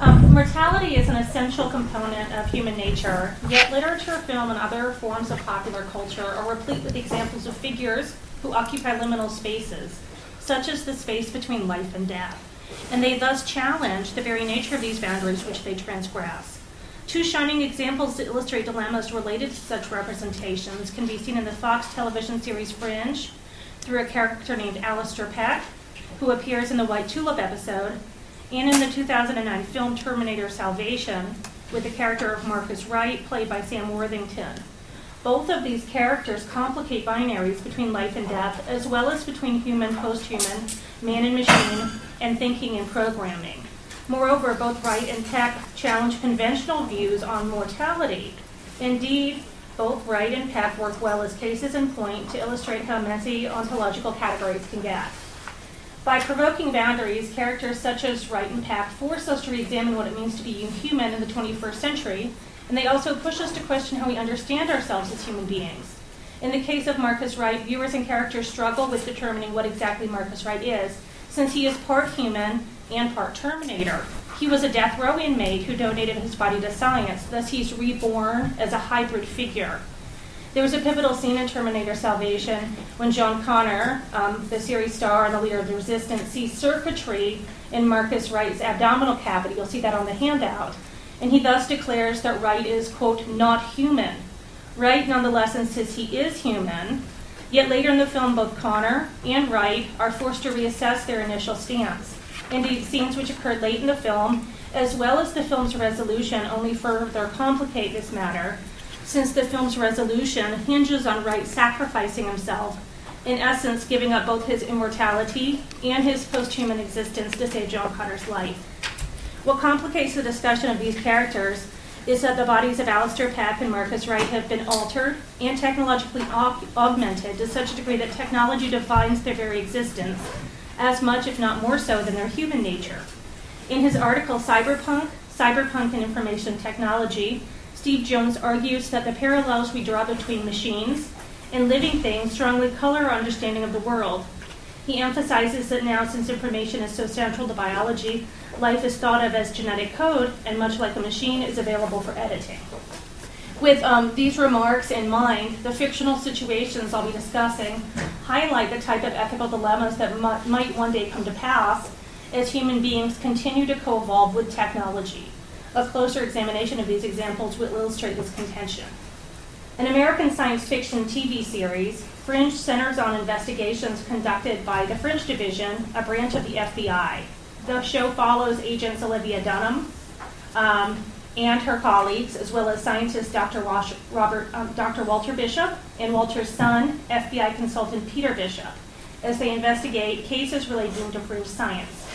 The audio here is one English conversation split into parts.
Um, mortality is an essential component of human nature, yet literature, film, and other forms of popular culture are replete with examples of figures who occupy liminal spaces, such as the space between life and death, and they thus challenge the very nature of these boundaries which they transgress. Two shining examples to illustrate dilemmas related to such representations can be seen in the Fox television series Fringe through a character named Alistair Peck, who appears in the White Tulip episode, and in the 2009 film Terminator Salvation with the character of Marcus Wright, played by Sam Worthington. Both of these characters complicate binaries between life and death, as well as between human, post human, man and machine, and thinking and programming. Moreover, both Wright and Peck challenge conventional views on mortality. Indeed, both Wright and Peck work well as cases in point to illustrate how messy ontological categories can get. By provoking boundaries, characters such as Wright and Peck force us to re examine what it means to be human in the 21st century, and they also push us to question how we understand ourselves as human beings. In the case of Marcus Wright, viewers and characters struggle with determining what exactly Marcus Wright is, since he is part human and part Terminator. He was a death row inmate who donated his body to science, thus, he's reborn as a hybrid figure. There was a pivotal scene in Terminator Salvation when John Connor, um, the series star and the leader of the Resistance, sees circuitry in Marcus Wright's abdominal cavity. You'll see that on the handout. And he thus declares that Wright is, quote, not human. Wright nonetheless insists he is human, yet later in the film, both Connor and Wright are forced to reassess their initial stance. Indeed, scenes which occurred late in the film, as well as the film's resolution, only further complicate this matter since the film's resolution hinges on Wright sacrificing himself, in essence, giving up both his immortality and his posthuman existence to save John Connor's life. What complicates the discussion of these characters is that the bodies of Alistair Peck and Marcus Wright have been altered and technologically aug- augmented to such a degree that technology defines their very existence, as much, if not more so, than their human nature. In his article, Cyberpunk, Cyberpunk and Information Technology, Steve Jones argues that the parallels we draw between machines and living things strongly color our understanding of the world. He emphasizes that now, since information is so central to biology, life is thought of as genetic code, and much like a machine, is available for editing. With um, these remarks in mind, the fictional situations I'll be discussing highlight the type of ethical dilemmas that might one day come to pass as human beings continue to co evolve with technology. A closer examination of these examples will illustrate this contention. An American science fiction TV series, Fringe centers on investigations conducted by the Fringe Division, a branch of the FBI. The show follows agents Olivia Dunham um, and her colleagues, as well as scientist Dr. Wash, Robert, um, Dr. Walter Bishop and Walter's son, FBI consultant Peter Bishop, as they investigate cases relating to fringe science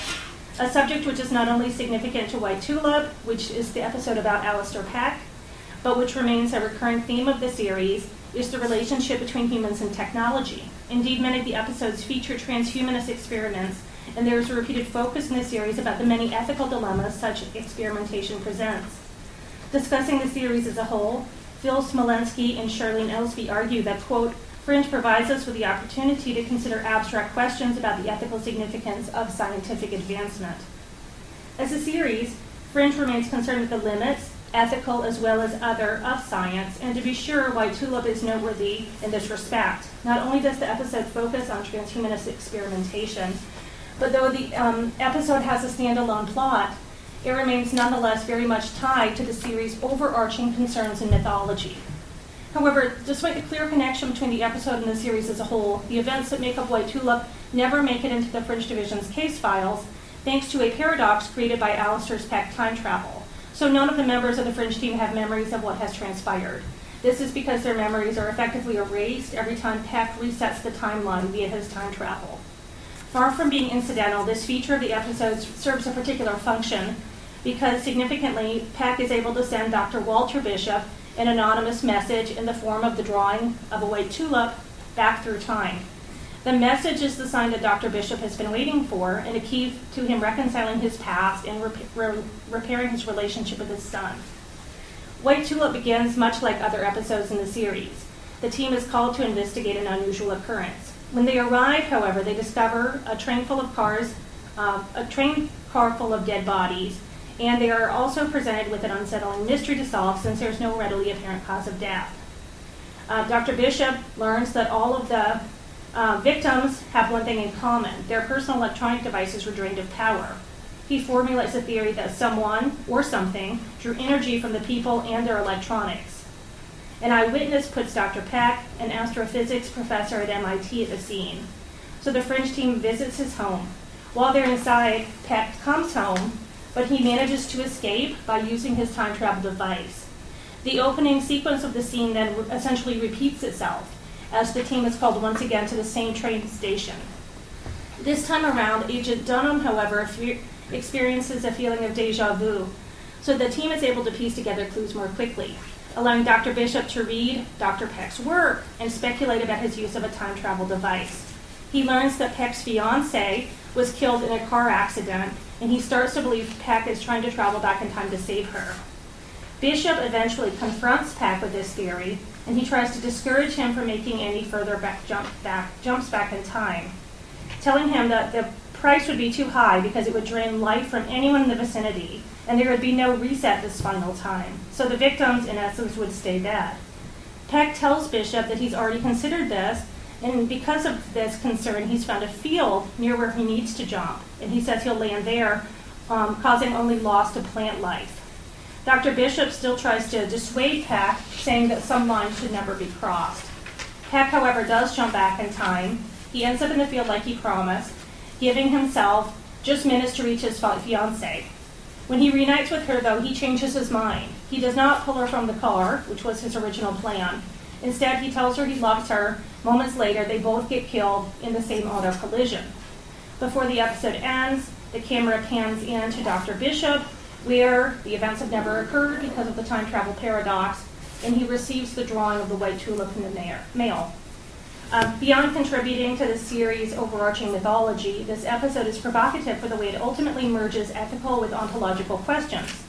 a subject which is not only significant to White Tulip, which is the episode about Alistair Peck, but which remains a recurring theme of the series, is the relationship between humans and technology. Indeed, many of the episodes feature transhumanist experiments, and there is a repeated focus in the series about the many ethical dilemmas such experimentation presents. Discussing the series as a whole, Phil Smolensky and Charlene Elsby argue that, quote, Fringe provides us with the opportunity to consider abstract questions about the ethical significance of scientific advancement. As a series, Fringe remains concerned with the limits, ethical as well as other, of science, and to be sure, White Tulip is noteworthy in this respect. Not only does the episode focus on transhumanist experimentation, but though the um, episode has a standalone plot, it remains nonetheless very much tied to the series' overarching concerns in mythology. However, despite the clear connection between the episode and the series as a whole, the events that make up White Tulip never make it into the Fringe Division's case files, thanks to a paradox created by Alistair's Peck time travel. So none of the members of the Fringe team have memories of what has transpired. This is because their memories are effectively erased every time Peck resets the timeline via his time travel. Far from being incidental, this feature of the episode serves a particular function because significantly, Peck is able to send Dr. Walter Bishop an anonymous message in the form of the drawing of a white tulip back through time. The message is the sign that Dr. Bishop has been waiting for and a key to him reconciling his past and re- repairing his relationship with his son. White Tulip begins much like other episodes in the series. The team is called to investigate an unusual occurrence. When they arrive, however, they discover a train full of cars, uh, a train car full of dead bodies, and they are also presented with an unsettling mystery to solve since there's no readily apparent cause of death. Uh, Dr. Bishop learns that all of the uh, victims have one thing in common their personal electronic devices were drained of power. He formulates a theory that someone or something drew energy from the people and their electronics. An eyewitness puts Dr. Peck, an astrophysics professor at MIT, at the scene. So the Fringe team visits his home. While they're inside, Peck comes home, but he manages to escape by using his time travel device. The opening sequence of the scene then essentially repeats itself as the team is called once again to the same train station. This time around, Agent Dunham, however, experiences a feeling of deja vu, so the team is able to piece together clues more quickly, allowing Dr. Bishop to read Dr. Peck's work and speculate about his use of a time travel device. He learns that Peck's fiancee was killed in a car accident, and he starts to believe Peck is trying to travel back in time to save her. Bishop eventually confronts Peck with this theory, and he tries to discourage him from making any further back jump back, jumps back in time, telling him that the price would be too high because it would drain life from anyone in the vicinity, and there would be no reset this final time. So the victims, in essence, would stay dead. Peck tells Bishop that he's already considered this, and because of this concern, he's found a field near where he needs to jump, and he says he'll land there, um, causing only loss to plant life. Dr. Bishop still tries to dissuade Peck, saying that some lines should never be crossed. Peck, however, does jump back in time. He ends up in the field like he promised, giving himself just minutes to reach his fiancee. When he reunites with her, though, he changes his mind. He does not pull her from the car, which was his original plan. Instead, he tells her he loves her. Moments later, they both get killed in the same auto collision. Before the episode ends, the camera pans in to Dr. Bishop, where the events have never occurred because of the time travel paradox, and he receives the drawing of the white tulip in the mail. Uh, beyond contributing to the series' overarching mythology, this episode is provocative for the way it ultimately merges ethical with ontological questions.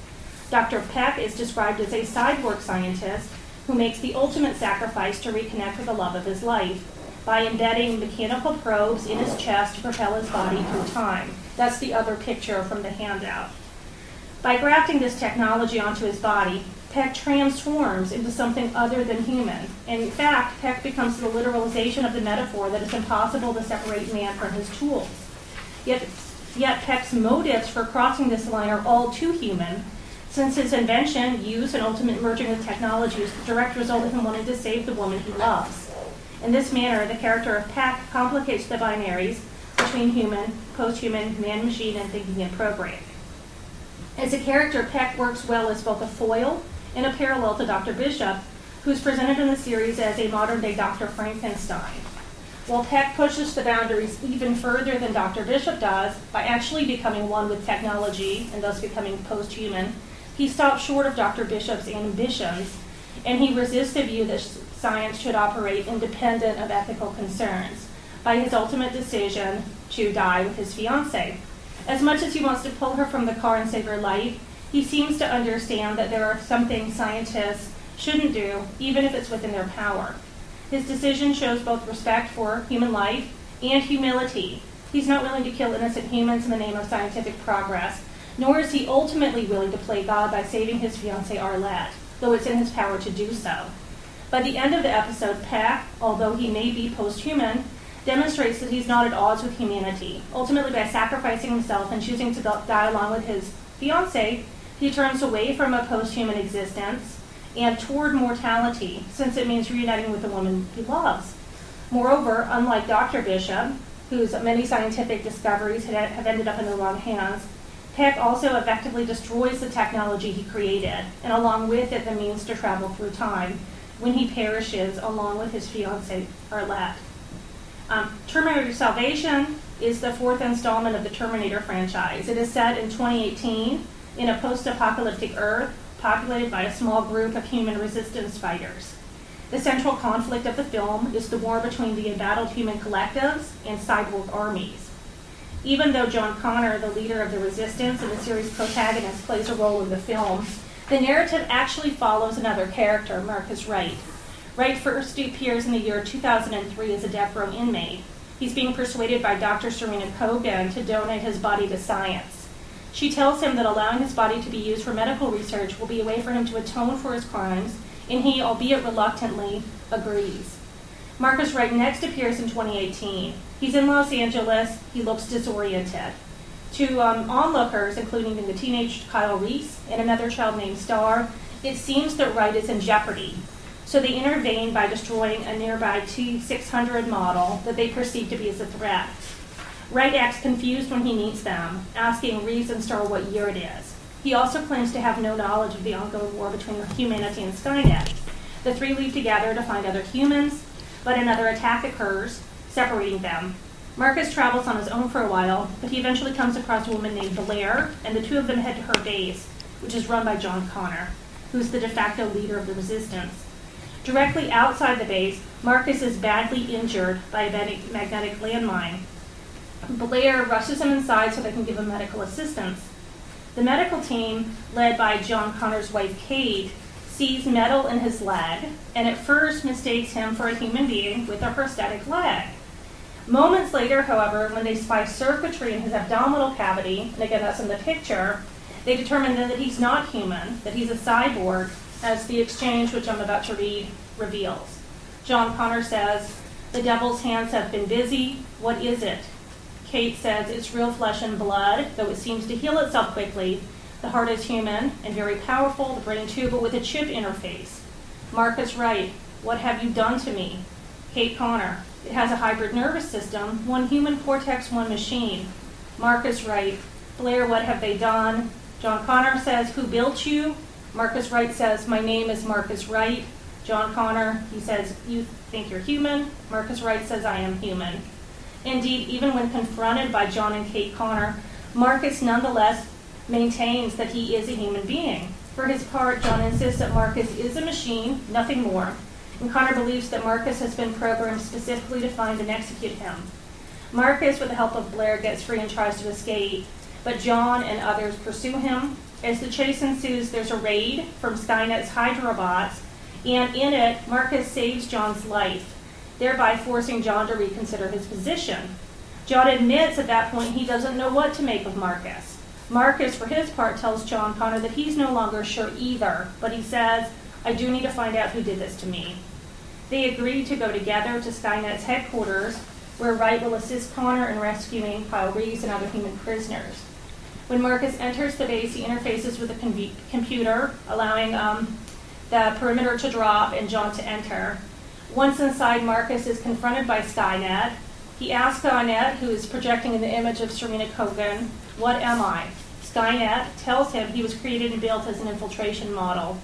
Dr. Peck is described as a cyborg scientist who makes the ultimate sacrifice to reconnect with the love of his life by embedding mechanical probes in his chest to propel his body through time. That's the other picture from the handout. By grafting this technology onto his body, Peck transforms into something other than human. In fact, Peck becomes the literalization of the metaphor that it's impossible to separate man from his tools. Yet, yet Peck's motives for crossing this line are all too human, since his invention, use, and ultimate merging with technology is the direct result of him wanting to save the woman he loves. In this manner, the character of Peck complicates the binaries between human, post-human, man-machine, and thinking and programming. As a character, Peck works well as both a foil and a parallel to Dr. Bishop, who's presented in the series as a modern day Dr. Frankenstein. While Peck pushes the boundaries even further than Dr. Bishop does by actually becoming one with technology and thus becoming post human, he stops short of Dr. Bishop's ambitions and he resists the view that science should operate independent of ethical concerns by his ultimate decision to die with his fiancee. As much as he wants to pull her from the car and save her life, he seems to understand that there are some things scientists shouldn't do, even if it's within their power. His decision shows both respect for human life and humility. He's not willing to kill innocent humans in the name of scientific progress, nor is he ultimately willing to play God by saving his fiancée Arlette, though it's in his power to do so. By the end of the episode, Peck, although he may be post human, demonstrates that he's not at odds with humanity. Ultimately, by sacrificing himself and choosing to die along with his fiancee, he turns away from a post-human existence and toward mortality, since it means reuniting with the woman he loves. Moreover, unlike Dr. Bishop, whose many scientific discoveries have ended up in the wrong hands, Peck also effectively destroys the technology he created, and along with it, the means to travel through time when he perishes along with his fiancee, Arlette. Um, Terminator Salvation is the fourth installment of the Terminator franchise. It is set in 2018 in a post apocalyptic Earth populated by a small group of human resistance fighters. The central conflict of the film is the war between the embattled human collectives and cyborg armies. Even though John Connor, the leader of the resistance and the series protagonist, plays a role in the film, the narrative actually follows another character, Marcus Wright, Wright first appears in the year 2003 as a death row inmate. He's being persuaded by Dr. Serena Kogan to donate his body to science. She tells him that allowing his body to be used for medical research will be a way for him to atone for his crimes, and he, albeit reluctantly, agrees. Marcus Wright next appears in 2018. He's in Los Angeles. He looks disoriented. To um, onlookers, including the teenage Kyle Reese and another child named Star, it seems that Wright is in jeopardy. So they intervene by destroying a nearby T600 model that they perceive to be as a threat. Wright acts confused when he meets them, asking Reese and Star what year it is. He also claims to have no knowledge of the ongoing war between humanity and Skynet. The three leave together to find other humans, but another attack occurs, separating them. Marcus travels on his own for a while, but he eventually comes across a woman named Blair, and the two of them head to her base, which is run by John Connor, who's the de facto leader of the resistance. Directly outside the base, Marcus is badly injured by a magnetic landmine. Blair rushes him inside so they can give him medical assistance. The medical team, led by John Connor's wife Kate, sees metal in his leg and at first mistakes him for a human being with a prosthetic leg. Moments later, however, when they spy circuitry in his abdominal cavity, and again that's in the picture, they determine that he's not human, that he's a cyborg, as the exchange which I'm about to read reveals. John Connor says, The devil's hands have been busy. What is it? Kate says, It's real flesh and blood, though it seems to heal itself quickly. The heart is human and very powerful, the brain too, but with a chip interface. Marcus Wright, What have you done to me? Kate Connor, It has a hybrid nervous system, one human cortex, one machine. Marcus Wright, Blair, what have they done? John Connor says, Who built you? Marcus Wright says, My name is Marcus Wright. John Connor, he says, You think you're human? Marcus Wright says, I am human. Indeed, even when confronted by John and Kate Connor, Marcus nonetheless maintains that he is a human being. For his part, John insists that Marcus is a machine, nothing more. And Connor believes that Marcus has been programmed specifically to find and execute him. Marcus, with the help of Blair, gets free and tries to escape, but John and others pursue him, as the chase ensues, there's a raid from Skynet's Hydrobots, and in it, Marcus saves John's life, thereby forcing John to reconsider his position. John admits at that point he doesn't know what to make of Marcus. Marcus, for his part, tells John Connor that he's no longer sure either, but he says, I do need to find out who did this to me. They agree to go together to Skynet's headquarters, where Wright will assist Connor in rescuing Kyle Reese and other human prisoners. When Marcus enters the base, he interfaces with the computer, allowing um, the perimeter to drop and John to enter. Once inside, Marcus is confronted by Skynet. He asks Skynet, who is projecting in the image of Serena Kogan, What am I? Skynet tells him he was created and built as an infiltration model.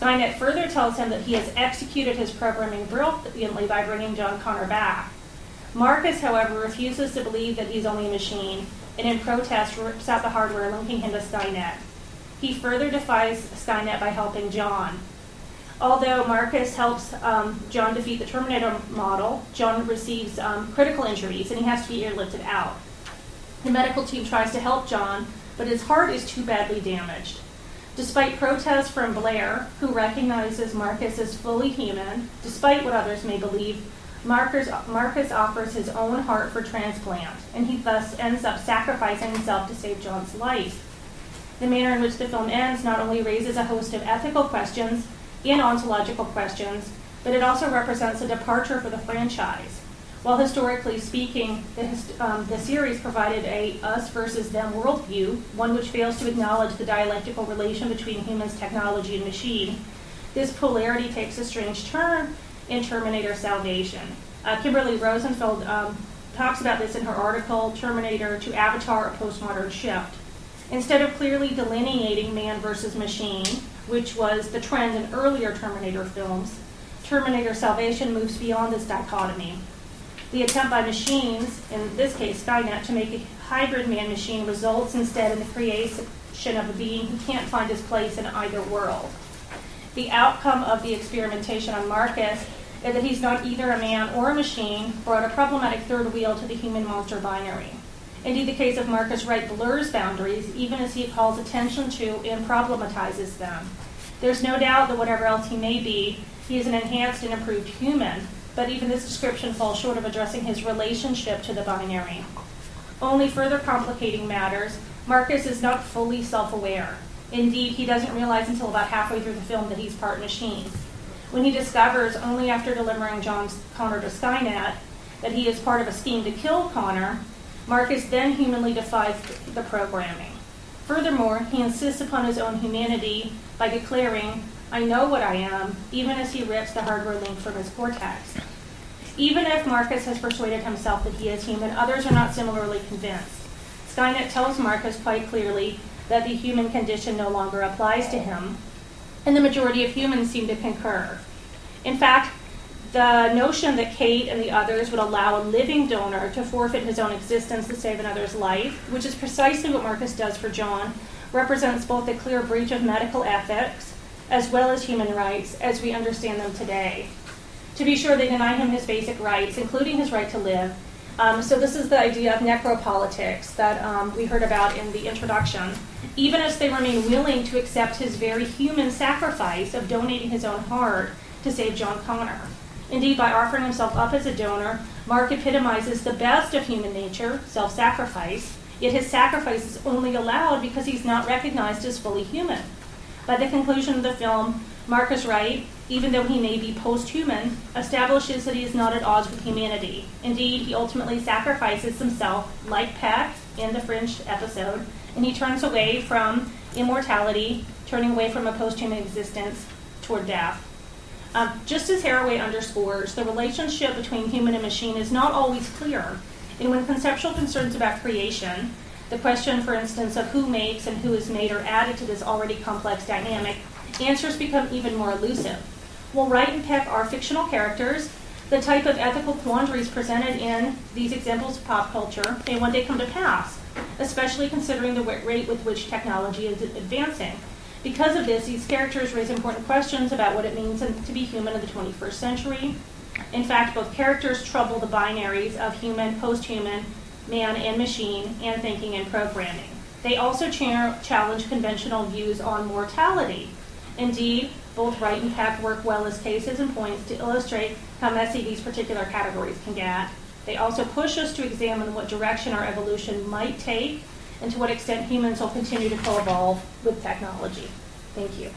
Skynet further tells him that he has executed his programming brilliantly by bringing John Connor back. Marcus, however, refuses to believe that he's only a machine and in protest rips out the hardware linking him to Skynet. He further defies Skynet by helping John. Although Marcus helps um, John defeat the Terminator model, John receives um, critical injuries and he has to be airlifted out. The medical team tries to help John, but his heart is too badly damaged. Despite protests from Blair, who recognizes Marcus as fully human, despite what others may believe, Marcus, Marcus offers his own heart for transplant, and he thus ends up sacrificing himself to save John's life. The manner in which the film ends not only raises a host of ethical questions and ontological questions, but it also represents a departure for the franchise. While historically speaking, the, um, the series provided a us versus them worldview, one which fails to acknowledge the dialectical relation between humans, technology, and machine, this polarity takes a strange turn in Terminator Salvation. Uh, Kimberly Rosenfeld um, talks about this in her article, Terminator to Avatar, a Postmodern Shift. Instead of clearly delineating man versus machine, which was the trend in earlier Terminator films, Terminator Salvation moves beyond this dichotomy. The attempt by machines, in this case Skynet, to make a hybrid man-machine results instead in the creation of a being who can't find his place in either world. The outcome of the experimentation on Marcus is that he's not either a man or a machine, brought a problematic third wheel to the human monster binary. Indeed, the case of Marcus Wright blurs boundaries, even as he calls attention to and problematizes them. There's no doubt that whatever else he may be, he is an enhanced and improved human, but even this description falls short of addressing his relationship to the binary. Only further complicating matters, Marcus is not fully self aware. Indeed, he doesn't realize until about halfway through the film that he's part machine. When he discovers, only after delivering John Connor to Skynet, that he is part of a scheme to kill Connor, Marcus then humanly defies the programming. Furthermore, he insists upon his own humanity by declaring, I know what I am, even as he rips the hardware link from his cortex. Even if Marcus has persuaded himself that he is human, others are not similarly convinced. Skynet tells Marcus quite clearly that the human condition no longer applies to him, and the majority of humans seem to concur. In fact, the notion that Kate and the others would allow a living donor to forfeit his own existence to save another's life, which is precisely what Marcus does for John, represents both a clear breach of medical ethics as well as human rights as we understand them today. To be sure, they deny him his basic rights, including his right to live. Um, so, this is the idea of necropolitics that um, we heard about in the introduction. Even as they remain willing to accept his very human sacrifice of donating his own heart to save John Connor. Indeed, by offering himself up as a donor, Mark epitomizes the best of human nature, self sacrifice, yet his sacrifice is only allowed because he's not recognized as fully human. By the conclusion of the film, Marcus Wright, even though he may be post human, establishes that he is not at odds with humanity. Indeed, he ultimately sacrifices himself, like Peck in the Fringe episode, and he turns away from immortality, turning away from a post human existence toward death. Um, just as Haraway underscores, the relationship between human and machine is not always clear. And when conceptual concerns about creation, the question, for instance, of who makes and who is made or added to this already complex dynamic, answers become even more elusive. While Wright and Peck are fictional characters, the type of ethical quandaries presented in these examples of pop culture may one day come to pass, especially considering the rate with which technology is advancing. Because of this, these characters raise important questions about what it means to be human in the 21st century. In fact, both characters trouble the binaries of human, post human, man and machine, and thinking and programming. They also cha- challenge conventional views on mortality. Indeed, both Wright and Peck work well as cases and points to illustrate how messy these particular categories can get. They also push us to examine what direction our evolution might take and to what extent humans will continue to co-evolve with technology. Thank you.